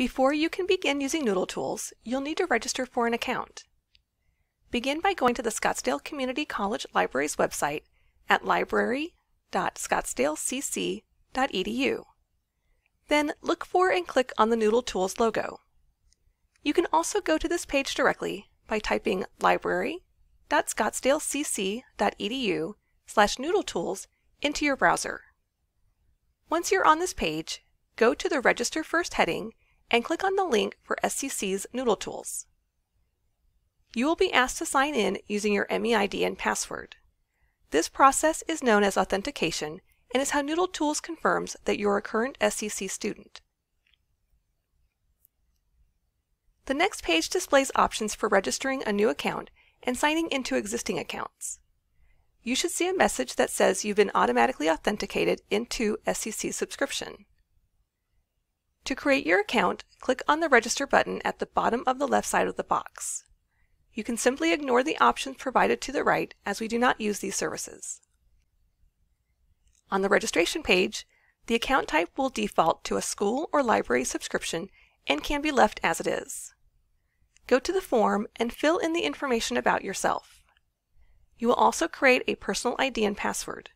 Before you can begin using Noodle Tools, you'll need to register for an account. Begin by going to the Scottsdale Community College Library's website at library.scottsdalecc.edu. Then look for and click on the Noodle Tools logo. You can also go to this page directly by typing library.scottsdalecc.edu slash noodletools into your browser. Once you're on this page, go to the Register First heading and click on the link for SCC's Noodle Tools. You will be asked to sign in using your MEID and password. This process is known as authentication and is how Noodle Tools confirms that you're a current SCC student. The next page displays options for registering a new account and signing into existing accounts. You should see a message that says you've been automatically authenticated into SCC subscription. To create your account, click on the Register button at the bottom of the left side of the box. You can simply ignore the options provided to the right as we do not use these services. On the registration page, the account type will default to a school or library subscription and can be left as it is. Go to the form and fill in the information about yourself. You will also create a personal ID and password.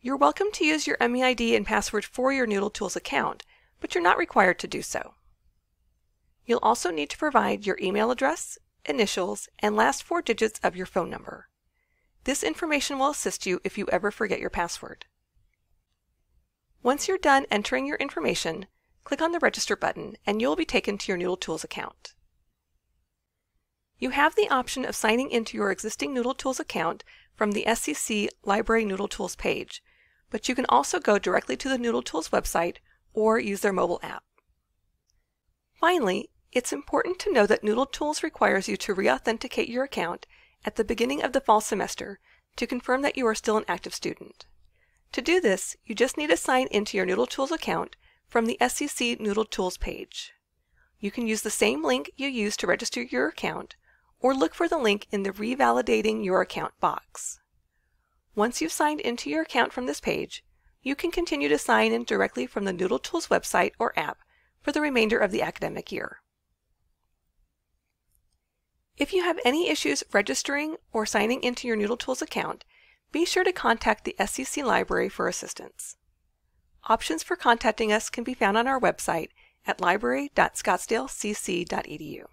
You're welcome to use your MEID and password for your Noodle Tools account, but you're not required to do so. You'll also need to provide your email address, initials, and last four digits of your phone number. This information will assist you if you ever forget your password. Once you're done entering your information, click on the Register button and you'll be taken to your Noodle Tools account. You have the option of signing into your existing Noodle Tools account from the SCC Library Noodle Tools page, but you can also go directly to the Noodle Tools website or use their mobile app. Finally, it's important to know that Noodle Tools requires you to re-authenticate your account at the beginning of the fall semester to confirm that you are still an active student. To do this, you just need to sign into your Noodle Tools account from the SCC Noodle Tools page. You can use the same link you used to register your account, or look for the link in the Revalidating Your Account box. Once you've signed into your account from this page, you can continue to sign in directly from the Noodle Tools website or app for the remainder of the academic year. If you have any issues registering or signing into your Noodle Tools account, be sure to contact the SCC Library for assistance. Options for contacting us can be found on our website at library.scottsdalecc.edu.